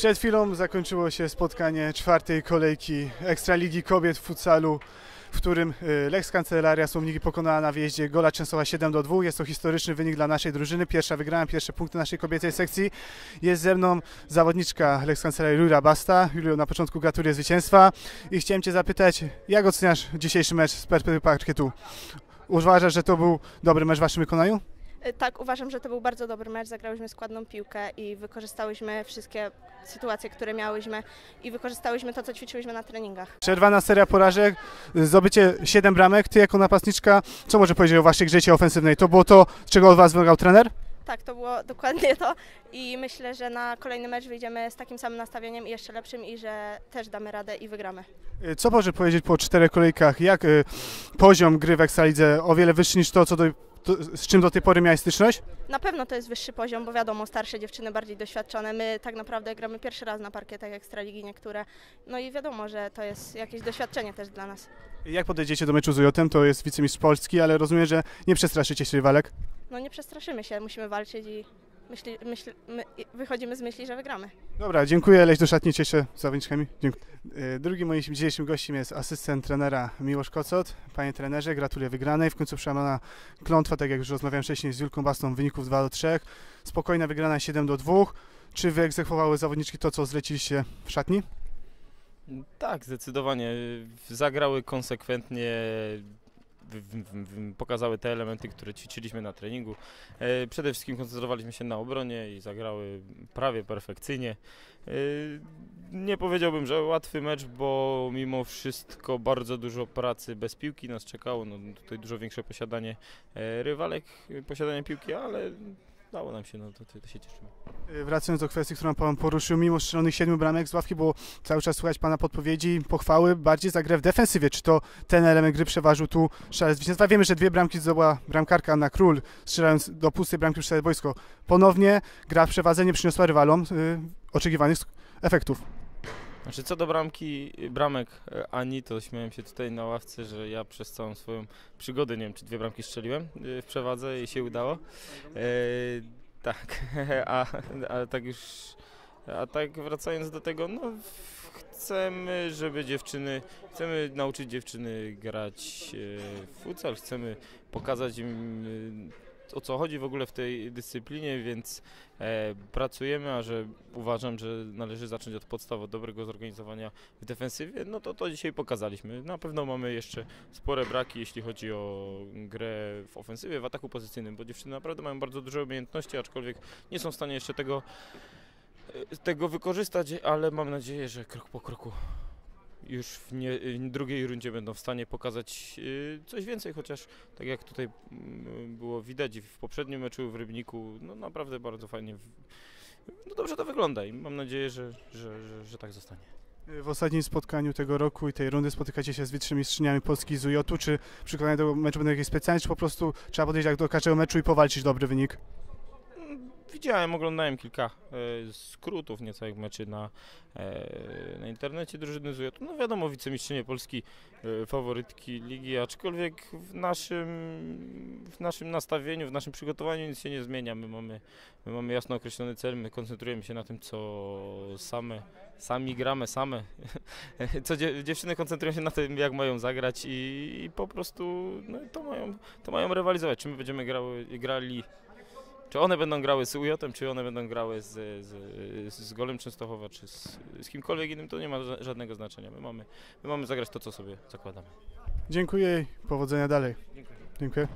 Przed chwilą zakończyło się spotkanie czwartej kolejki Ekstraligi Kobiet w futsalu, w którym y, Lex Kancelaria Słomniki pokonała na wjeździe Gola Częstochowa 7 do 2. Jest to historyczny wynik dla naszej drużyny. Pierwsza wygrana, pierwsze punkty naszej kobiecej sekcji. Jest ze mną zawodniczka Lex Kancelarii Julia Basta. Julio, na początku gratuluję zwycięstwa i chciałem Cię zapytać, jak oceniasz dzisiejszy mecz z perspektywy parkietu? Uważasz, że to był dobry mecz w Waszym wykonaniu? Y, Tak, uważam, że to był bardzo dobry mecz. Zagrałyśmy składną piłkę i wykorzystałyśmy wszystkie sytuacje, które miałyśmy i wykorzystałyśmy to, co ćwiczyłyśmy na treningach. Przerwana seria porażek, zdobycie 7 bramek. Ty jako napastniczka, co może powiedzieć o waszej grze ofensywnej? To było to, czego od was wymagał trener? Tak, to było dokładnie to i myślę, że na kolejny mecz wyjdziemy z takim samym nastawieniem i jeszcze lepszym i że też damy radę i wygramy. Y, Co może powiedzieć po czterech kolejkach? Jak y, poziom gry w Ekstralidze o wiele wyższy niż to, co do, to, z czym do tej pory miałeś styczność? Na pewno to jest wyższy poziom, bo wiadomo, starsze dziewczyny bardziej doświadczone. My tak naprawdę gramy pierwszy raz na parkietach Ekstraligi niektóre. No i wiadomo, że to jest jakieś doświadczenie też dla nas. Jak podejdziecie do meczu z Jotem? To jest wicemistrz Polski, ale rozumiem, że nie przestraszycie się rywalek. No nie przestraszymy się, musimy walczyć i myśli, myśli, my, wychodzimy z myśli, że wygramy. Dobra, dziękuję. Leć do szatni, cieszę się z zawodniczkami. Dziękuję. Y, Drugim moim dzisiejszym gościem jest asystent trenera Miłosz Kocot. Panie trenerze, gratuluję wygranej. W końcu przełamana klątwa, tak jak już rozmawiałem wcześniej z Julką Bastą, wyników 2 do 3. Spokojna wygrana 7 do 2. Czy wyegzekwowały zawodniczki to, co zleciliście w szatni? Tak, zdecydowanie. Zagrały konsekwentnie, pokazały te elementy, które ćwiczyliśmy na treningu. E, Przede wszystkim koncentrowaliśmy się na obronie i zagrały prawie perfekcyjnie. E, Nie powiedziałbym, że łatwy mecz, bo mimo wszystko bardzo dużo pracy bez piłki nas czekało. No, tutaj dużo większe posiadanie e, rywalek, posiadanie piłki, ale dało nam się, no to, to się cieszymy. Y, Wracając do kwestii, którą Pan poruszył, mimo strzelonych 7 bramek z ławki było cały czas słuchać Pana podpowiedzi, pochwały bardziej za grę w defensywie. Czy to ten element gry przeważył tu szale zwycięstwa? Wiemy, że dwie bramki zdobyła bramkarka na król, strzelając do pustej bramki przez boisko. Ponownie gra w przewadze nie przyniosła rywalom y, oczekiwanych efektów. Znaczy co do bramki, bramek e, Ani, to śmiałem się tutaj na ławce, że ja przez całą swoją przygodę, nie wiem czy dwie bramki strzeliłem e, w przewadze i się udało. E, tak, a, a tak już, a tak wracając do tego, no chcemy, żeby dziewczyny, chcemy nauczyć dziewczyny grać e, w futsal, chcemy pokazać im o co chodzi w ogóle w tej dyscyplinie, więc e, pracujemy, a że uważam, że należy zacząć od podstaw, od dobrego zorganizowania w defensywie, no to to dzisiaj pokazaliśmy. Na pewno mamy jeszcze spore braki, jeśli chodzi o grę w ofensywie, w ataku pozycyjnym, bo dziewczyny naprawdę mają bardzo duże umiejętności, aczkolwiek nie są w stanie jeszcze tego, e, tego wykorzystać, ale mam nadzieję, że krok po kroku już w nie, w drugiej rundzie będą w stanie pokazać y, coś więcej, chociaż tak jak tutaj mm, było widać w poprzednim meczu w Rybniku, no naprawdę bardzo fajnie, no dobrze to wygląda i mam nadzieję, że, że, że, że tak zostanie. W ostatnim spotkaniu tego roku i tej rundy spotykacie się z wicemistrzniami Polski z UJ-u. Czy przygotowania do meczu będą jakieś specjalne, czy po prostu trzeba podejść jak do każdego meczu i powalczyć dobry wynik? Widziałem, oglądałem kilka e, skrótów niecałych meczy na, e, na internecie drużyny z. No wiadomo, wicemistrzynie Polski, e, faworytki ligi, aczkolwiek w naszym, w naszym nastawieniu, w naszym przygotowaniu nic się nie zmienia. My mamy, my mamy jasno określony cel, my koncentrujemy się na tym, co same, sami gramy, same. Co dzie, dziewczyny koncentrują się na tym, jak mają zagrać i, i po prostu no, to, mają, to mają rywalizować. Czy my będziemy grały, grali czy one będą grały z UJ, czy one będą grały z, z, z Golem Częstochowa, czy z, z kimkolwiek innym, to nie ma ża- żadnego znaczenia. My mamy, my mamy zagrać to, co sobie zakładamy. Dziękuję i powodzenia dalej. Dziękuję. Dziękuję.